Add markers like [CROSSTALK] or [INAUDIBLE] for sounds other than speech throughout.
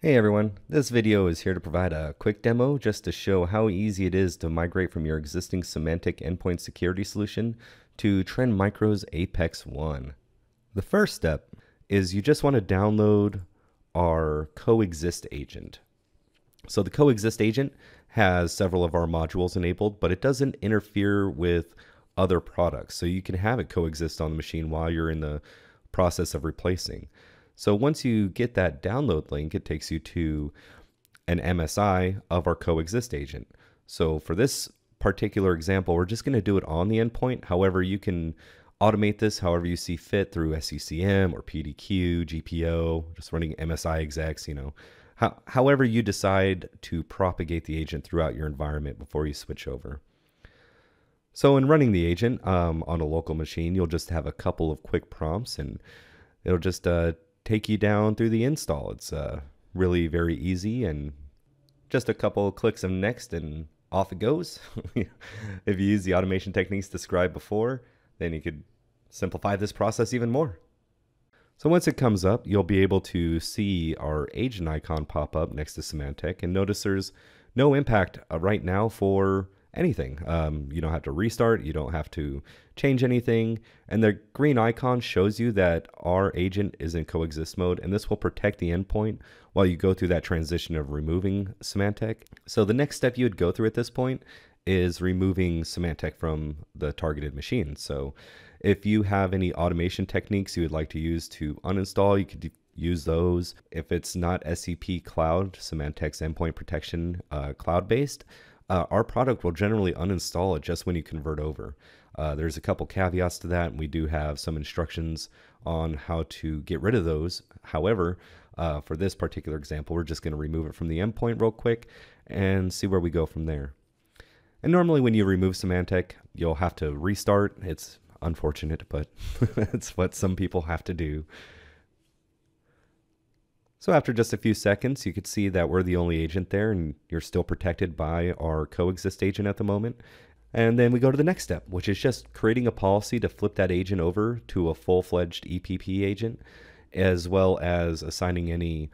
Hey everyone, this video is here to provide a quick demo just to show how easy it is to migrate from your existing Symantec endpoint security solution to Trend Micro's Apex One. The first step is you just want to download our Coexist agent. So the Coexist agent has several of our modules enabled, but it doesn't interfere with other products. So you can have it coexist on the machine while you're in the process of replacing. So once you get that download link, it takes you to an MSI of our coexist agent. So for this particular example, we're just going to do it on the endpoint. However, you can automate this however you see fit through SCCM or PDQ, GPO, just running MSI execs, you know, how, however you decide to propagate the agent throughout your environment before you switch over. So in running the agent um, on a local machine, you'll just have a couple of quick prompts and it'll just uh, take you down through the install. It's uh, really very easy and just a couple clicks of next and off it goes. [LAUGHS] if you use the automation techniques described before, then you could simplify this process even more. So once it comes up, you'll be able to see our agent icon pop up next to Symantec and notice there's no impact uh, right now for anything. Um, you don't have to restart, you don't have to change anything. And the green icon shows you that our agent is in coexist mode, and this will protect the endpoint while you go through that transition of removing Symantec. So the next step you would go through at this point is removing Symantec from the targeted machine. So if you have any automation techniques you would like to use to uninstall, you could use those. If it's not SEP Cloud, Symantec's endpoint protection uh, cloud based, uh, our product will generally uninstall it just when you convert over. Uh, there's a couple caveats to that, and we do have some instructions on how to get rid of those. However, uh, for this particular example, we're just going to remove it from the endpoint real quick and see where we go from there. And normally when you remove Symantec, you'll have to restart. It's unfortunate, but [LAUGHS] it's what some people have to do. So after just a few seconds, you could see that we're the only agent there and you're still protected by our coexist agent at the moment. And then we go to the next step, which is just creating a policy to flip that agent over to a full-fledged EPP agent, as well as assigning any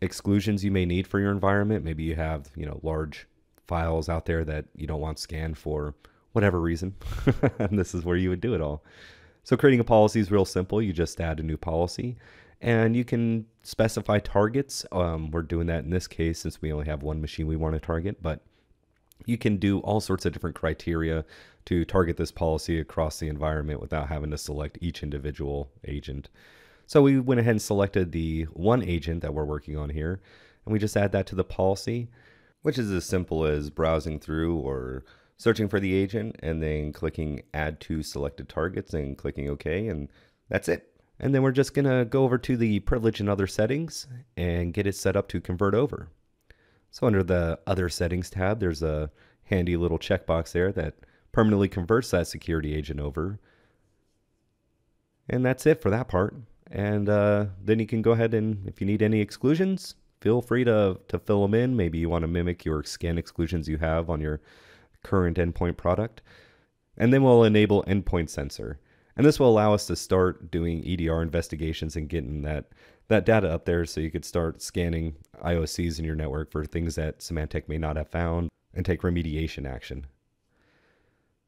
exclusions you may need for your environment. Maybe you have, you know, large files out there that you don't want scanned for whatever reason. [LAUGHS] and this is where you would do it all. So creating a policy is real simple. You just add a new policy and you can specify targets. Um, we're doing that in this case since we only have one machine we want to target, but you can do all sorts of different criteria to target this policy across the environment without having to select each individual agent. So we went ahead and selected the one agent that we're working on here, and we just add that to the policy, which is as simple as browsing through or searching for the agent and then clicking add to selected targets and clicking OK, and that's it. And then we're just going to go over to the privilege and other settings and get it set up to convert over. So under the other settings tab, there's a handy little checkbox there that permanently converts that security agent over. And that's it for that part. And uh, then you can go ahead and if you need any exclusions, feel free to, to fill them in. Maybe you want to mimic your scan exclusions you have on your current endpoint product. And then we'll enable endpoint sensor. And this will allow us to start doing EDR investigations and getting that, that data up there so you could start scanning IOCs in your network for things that Symantec may not have found and take remediation action.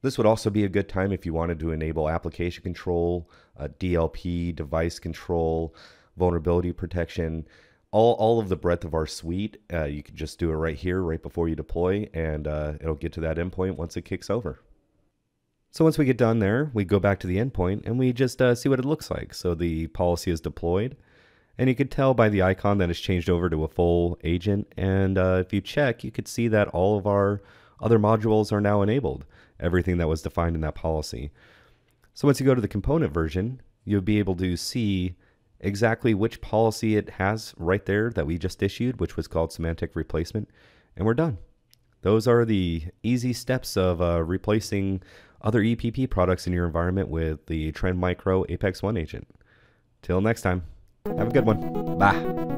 This would also be a good time if you wanted to enable application control, uh, DLP, device control, vulnerability protection, all, all of the breadth of our suite. Uh, you can just do it right here, right before you deploy, and uh, it'll get to that endpoint once it kicks over. So once we get done there, we go back to the endpoint and we just uh, see what it looks like. So the policy is deployed and you could tell by the icon that it's changed over to a full agent. And uh, if you check, you could see that all of our other modules are now enabled, everything that was defined in that policy. So once you go to the component version, you'll be able to see exactly which policy it has right there that we just issued, which was called Symantec replacement, and we're done. Those are the easy steps of uh, replacing other EPP products in your environment with the Trend Micro Apex One agent. Till next time, have a good one. Bye.